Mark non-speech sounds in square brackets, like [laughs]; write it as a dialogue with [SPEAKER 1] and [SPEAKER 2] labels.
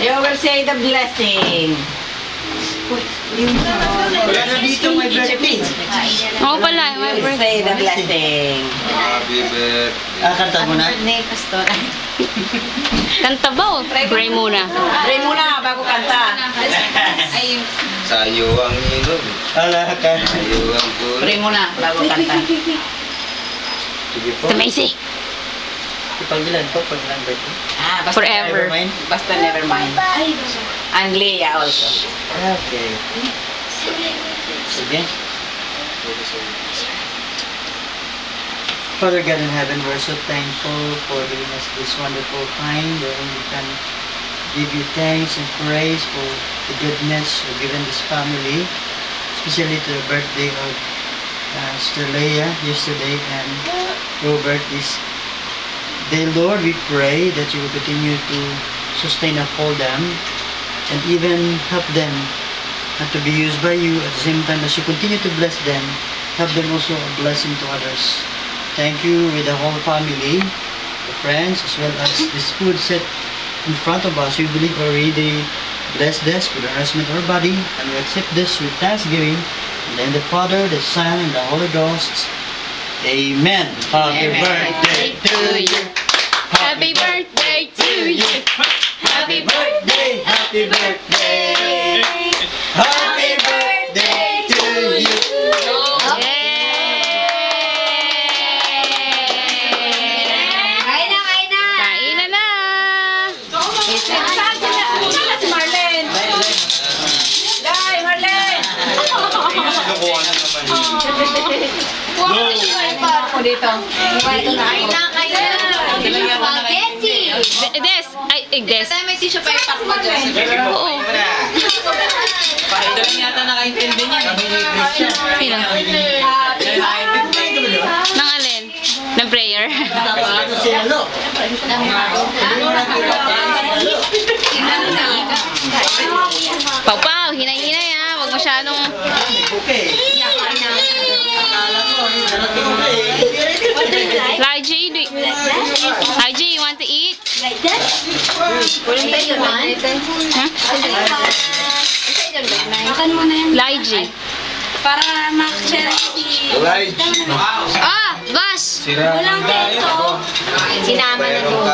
[SPEAKER 1] You will say the blessing.
[SPEAKER 2] Wala na dito may birthday.
[SPEAKER 3] Oo pala,
[SPEAKER 1] You
[SPEAKER 3] my
[SPEAKER 1] will
[SPEAKER 3] birthday.
[SPEAKER 1] say the blessing.
[SPEAKER 4] Happy birthday.
[SPEAKER 2] Ah, kanta mo na.
[SPEAKER 1] Birthday, Pastor. [laughs]
[SPEAKER 3] Kanta ba o? Pray muna.
[SPEAKER 1] Pray muna bago kanta. [laughs]
[SPEAKER 4] Sa iyo ang inom.
[SPEAKER 2] Ala ka.
[SPEAKER 4] Ang puno.
[SPEAKER 1] Pray muna bago kanta.
[SPEAKER 4] Sige po.
[SPEAKER 3] Ito Macy.
[SPEAKER 2] Ipagbilan po pag lang birthday.
[SPEAKER 1] Ah, basta
[SPEAKER 3] Forever.
[SPEAKER 2] Never mind.
[SPEAKER 1] Basta never mind. And Leah also.
[SPEAKER 2] Okay. Sige. Father God in heaven, we're so thankful for giving us this wonderful time wherein we can give you thanks and praise for the goodness you've given this family, especially to the birthday of uh, Sister Leah yesterday and Robert this day. Lord, we pray that you will continue to sustain and uphold them and even help them and to be used by you at the same time as you continue to bless them, help them also a blessing to others. Thank you with the whole family, the friends, as well as this food set in front of us. We believe already bless this for the nourishment of our body, and we accept this with thanksgiving. In the name of the Father, the Son, and the Holy Ghost. Amen. Happy
[SPEAKER 1] Amen.
[SPEAKER 2] birthday to you.
[SPEAKER 3] Birthday. Happy birthday.
[SPEAKER 2] To you.
[SPEAKER 3] Yay!
[SPEAKER 5] Kain na, kain na!
[SPEAKER 3] Kain na na!
[SPEAKER 1] Saan sila? Saan si Marlene? Dai, Marlene!
[SPEAKER 4] Nakuha na naman.
[SPEAKER 1] Ako dito.
[SPEAKER 5] Kain na, kain na!
[SPEAKER 3] Ay, eh, Des.
[SPEAKER 5] Tayo may tissue pa ipak mo dyan.
[SPEAKER 3] Oo.
[SPEAKER 2] Ito lang yata nakaintindi niya.
[SPEAKER 3] Sino? Nang alin? Ng prayer?
[SPEAKER 2] Tapos si Lalo.
[SPEAKER 3] Pau Pau, hinay-hinay ha. Huwag masyadong...
[SPEAKER 2] Eh.
[SPEAKER 3] Lygie, do you... Lygie, you want to?
[SPEAKER 5] Makan mo na yan.
[SPEAKER 3] Lygie.
[SPEAKER 5] Para mag-share si... Ah! Gas! Walang
[SPEAKER 4] ako.
[SPEAKER 5] Sinama na
[SPEAKER 4] Pero
[SPEAKER 5] doon.